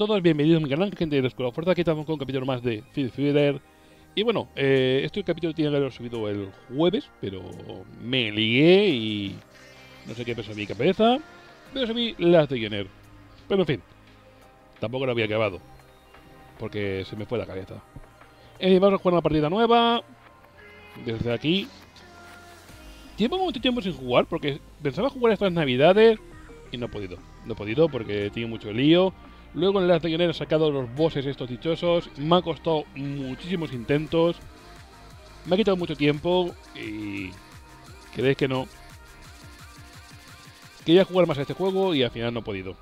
Todos, bienvenidos a mi canal, gente de la Escuela Fuerza. Aquí estamos con un capítulo más de Feed Feeder. Y bueno, eh, este capítulo tiene que haberlo subido el jueves, pero me lié y no sé qué en mi cabeza. Pero subí las de Jenner. Pero en fin, tampoco lo había acabado, porque se me fue la cabeza. Eh, vamos a jugar una partida nueva, desde aquí. Llevo mucho tiempo sin jugar, porque pensaba jugar estas navidades y no he podido. No he podido porque tiene mucho lío. Luego en el de he sacado los bosses estos dichosos. Me ha costado muchísimos intentos. Me ha quitado mucho tiempo y... ¿Creéis que no? Quería jugar más a este juego y al final no he podido.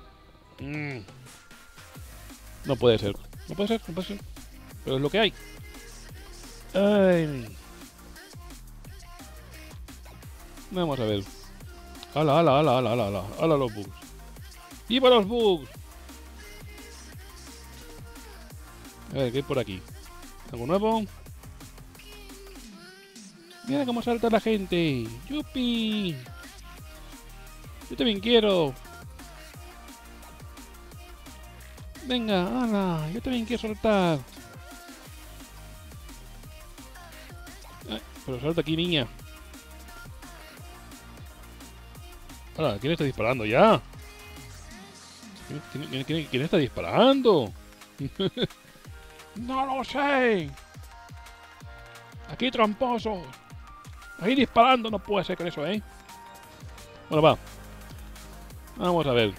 Mm. No puede ser. No puede ser, no puede ser. Pero es lo que hay. Ay. Vamos a ver. Hala, hala, hala, hala, hala, hala los bugs. ¡Viva los bugs! A ver, ¿qué hay por aquí? ¿Algo nuevo? Mira cómo salta la gente. ¡Yupi! Yo también quiero. Venga, hala, yo también quiero saltar. pero salta aquí, niña. Hola, ¿quién está disparando ya? quién está disparando? No lo sé. Aquí tramposo. Ahí disparando no puede ser con eso, ¿eh? Bueno, va. Vamos a ver.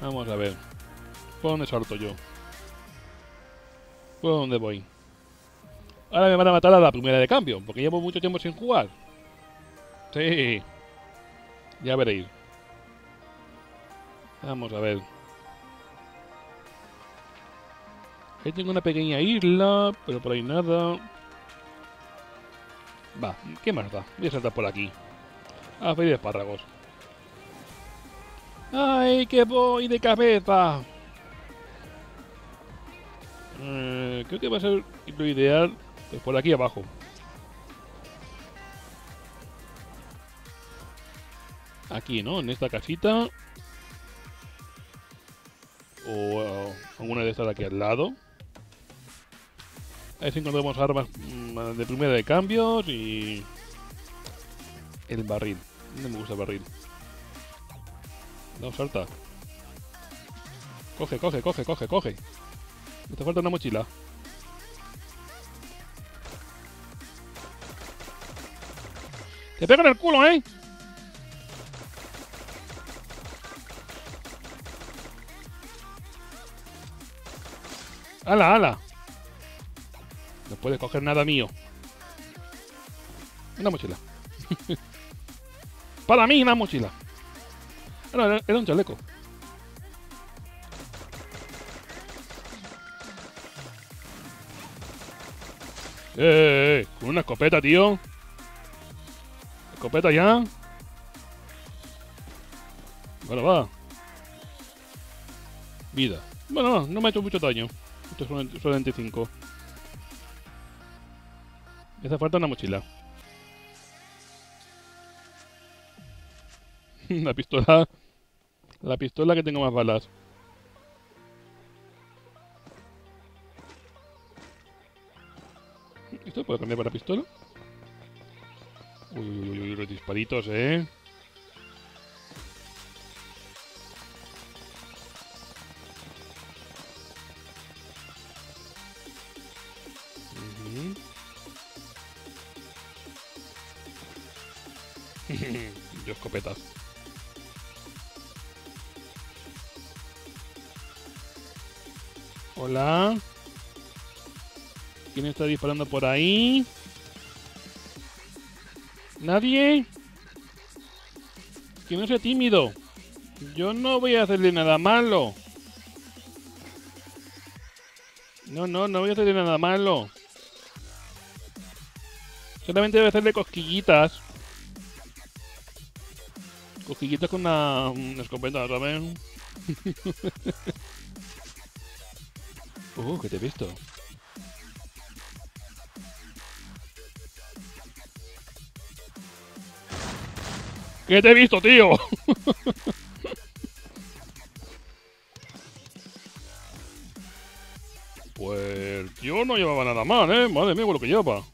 Vamos a ver. ¿Por dónde salto yo? ¿Por dónde voy? Ahora me van a matar a la primera de cambio, porque llevo mucho tiempo sin jugar. Sí. Ya veréis. Vamos a ver. Ahí tengo una pequeña isla, pero por ahí nada. Va, ¿qué más da? Voy a saltar por aquí. A de espárragos. ¡Ay, que voy de cabeza! Eh, creo que va a ser lo ideal pues por aquí abajo. Aquí, ¿no? En esta casita. O alguna de estas de aquí al lado. A ver si encontramos armas mm, de primera de cambios y... El barril. No me gusta el barril. No, salta. Coge, coge, coge, coge, coge. Me te falta una mochila. ¡Te pego en el culo, eh! ¡Hala, hala! No puedes coger nada mío. Una mochila. Para mí, una mochila. Era un chaleco. Eh, eh, eh, con una escopeta, tío. Escopeta ya. Bueno, va. Vida. Bueno, no me ha hecho mucho daño. Esto es 95. Esa falta una mochila. la pistola... La pistola que tengo más balas. ¿Esto puedo cambiar para pistola? Uy, uy, uy, uy, los disparitos, eh. Hola. ¿Quién está disparando por ahí? ¿Nadie? Que no sea tímido. Yo no voy a hacerle nada malo. No, no, no voy a hacerle nada malo. Solamente voy a hacerle cosquillitas. Cosquillitas con una, escopeta, ¿sabes? Uh, que te he visto. ¡Que te he visto, tío! pues el tío no llevaba nada mal, ¿eh? Madre mía, lo que lleva.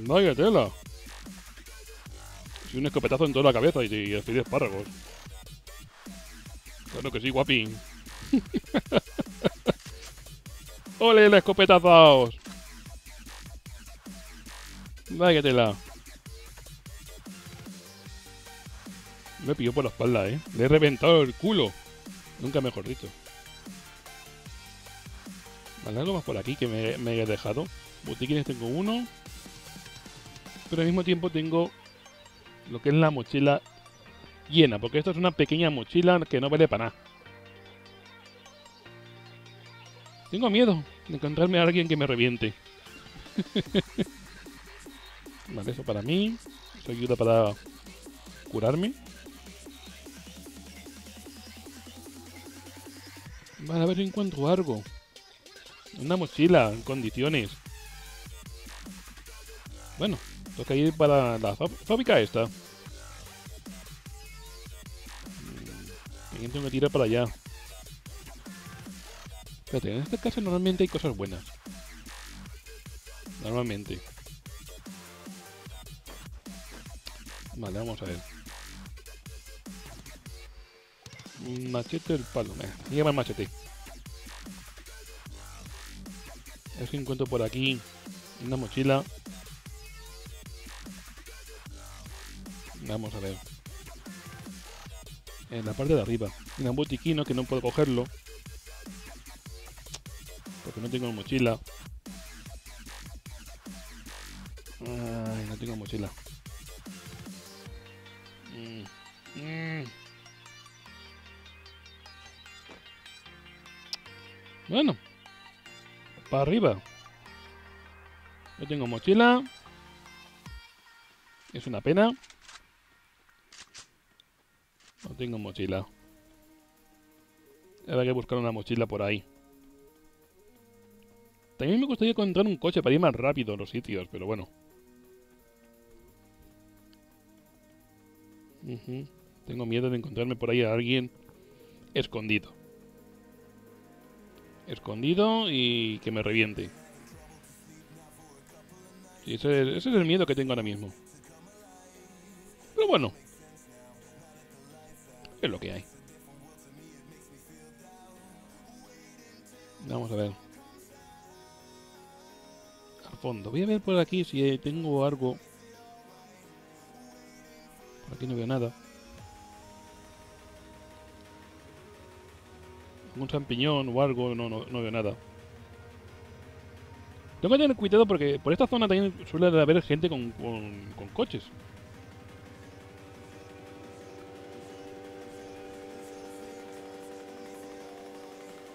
Vaya tela. Si un escopetazo en toda la cabeza y, y, y espárragos. Claro que sí, guapín. ¡Ole, la escopetazos! Vaya tela. Me pilló por la espalda, ¿eh? Le he reventado el culo. Nunca mejor dicho. Vale, algo más por aquí que me, me he dejado. Botiquines tengo uno. Pero al mismo tiempo tengo lo que es la mochila llena. Porque esto es una pequeña mochila que no vale para nada. Tengo miedo de encontrarme a alguien que me reviente. vale, eso para mí. Eso ayuda para curarme. Vale, a ver si encuentro algo. Una mochila en condiciones. Bueno, toca ir para la fábrica esta. También tengo que tirar para allá. Espérate, en esta casa normalmente hay cosas buenas. Normalmente. Vale, vamos a ver. Machete el palo. Eh, lleva el machete. Ver si encuentro por aquí una mochila. Vamos a ver. En la parte de arriba. Un botiquino que no puedo cogerlo. Porque no tengo mochila. Ay, no tengo mochila. Mm, mm. Bueno. Para arriba. No tengo mochila. Es una pena. No tengo mochila. Habrá que buscar una mochila por ahí. También me gustaría encontrar un coche para ir más rápido a los sitios, pero bueno. Tengo miedo de encontrarme por ahí a alguien escondido escondido y que me reviente. ese, es el miedo que tengo ahora mismo. Pero bueno. Es lo que hay. Vamos a ver. Fondo. Voy a ver por aquí si tengo algo. Por aquí no veo nada. un champiñón o algo, no, no, no veo nada. Tengo que tener cuidado porque por esta zona también suele haber gente con, con, coches.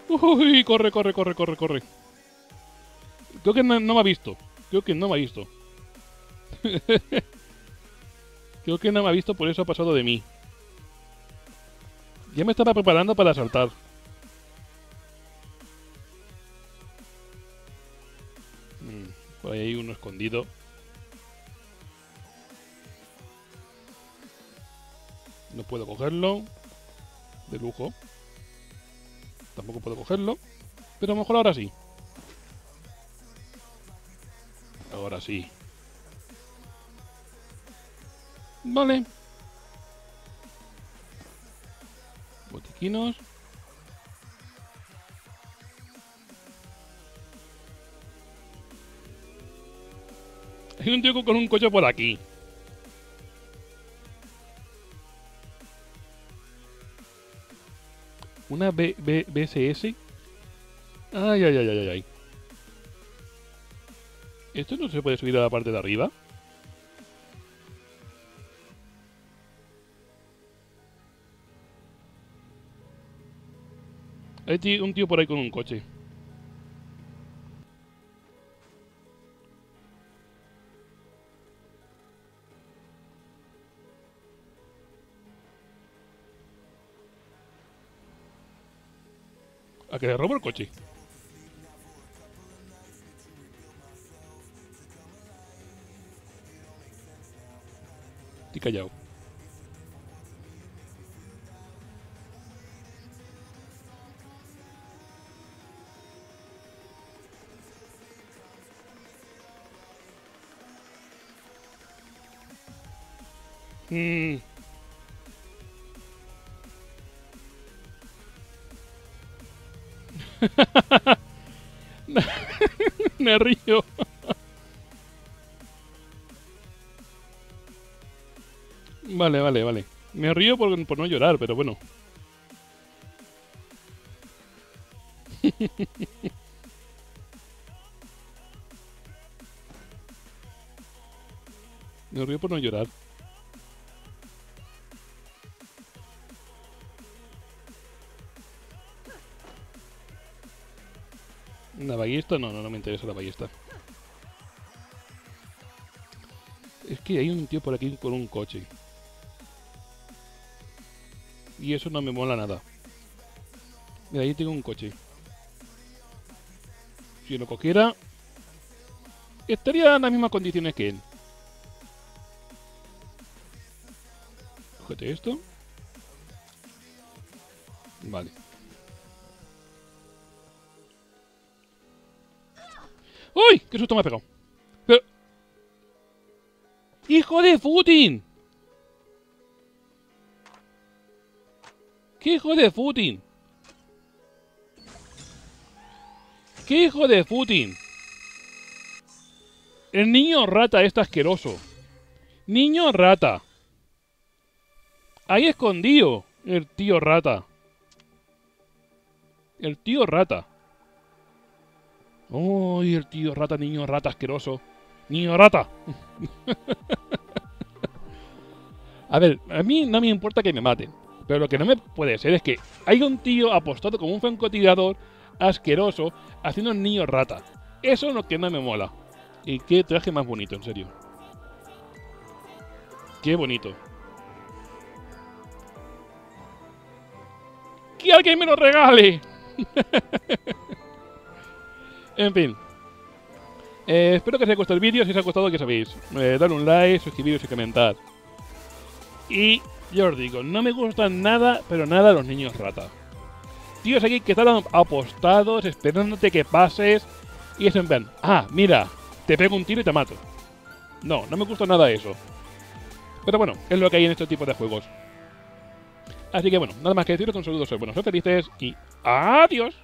Uy, corre, corre, corre, corre, corre. Creo que no, me ha visto. Creo que no me ha visto. Creo que no me ha visto, por eso ha pasado de mí. Ya me estaba preparando para saltar. Por ahí hay uno escondido. No puedo cogerlo. De lujo. Tampoco puedo cogerlo. Pero a lo mejor ahora sí. Ahora sí. Vale. Botiquinos. Hay un tío con un coche por aquí. Una B, B, BSS. Ay, ay, ay, ay, ay. ¿Esto no se puede subir a la parte de arriba? Hay un tío por ahí con un coche. A que le robo el coche. Callao. Mm. Me río. Vale, vale, vale. Me río por, por no llorar, pero bueno. Me río por no llorar. ¿Una ballesta? No, no, no me interesa la ballesta. Es que hay un tío por aquí con un coche. Y eso no me mola nada. Mira, ahí tengo un coche. Si lo cogiera, estaría en las mismas condiciones que él. Cógete esto. Vale. ¡Uy! ¡Qué susto me ha pegado! Pero... ¡Hijo de Putin! ¡Qué hijo de Putin! ¡Qué hijo de Putin! El niño rata está asqueroso. Niño rata. Ahí escondido. El tío rata. El tío rata. ¡Uy, el tío rata, niño rata asqueroso! ¡Niño rata! a ver, a mí no me importa que me maten. Pero lo que no me puede ser es que hay un tío apostado como un francotirador asqueroso haciendo un niño rata. Eso es lo que no me mola. Y qué traje más bonito, en serio. Qué bonito. ¡Que alguien me lo regale! En fin. Eh, espero que os haya gustado el vídeo. Si os ha gustado, que sabéis. Eh, un like, suscribiros y comentar. Y yo os digo, no me gustan nada, pero nada los niños rata. Tíos aquí que están apostados, esperándote que pases. Y es en plan, ah, mira, te pego un tiro y te mato. No, no me gusta nada eso. Pero bueno, es lo que hay en este tipo de juegos. Así que bueno, nada más que deciros, un saludo, soy buenos, soy felices y adiós.